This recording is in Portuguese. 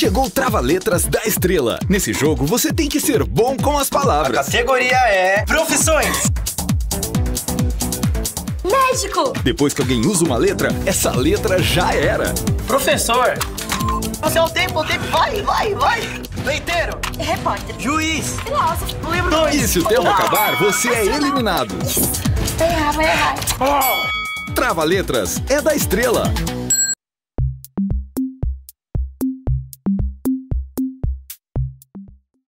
Chegou o Trava Letras da Estrela. Nesse jogo, você tem que ser bom com as palavras. A categoria é Profissões. Médico! Depois que alguém usa uma letra, essa letra já era. Professor. Você é o tempo, o tempo. Vai, vai, vai. Leiteiro. Repórter. Juiz. Filósofo. Não lembro E se o tempo ah! acabar, você é eliminado. Vai errar, vai errar. Trava Letras é da Estrela.